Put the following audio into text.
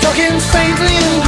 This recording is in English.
talking faintly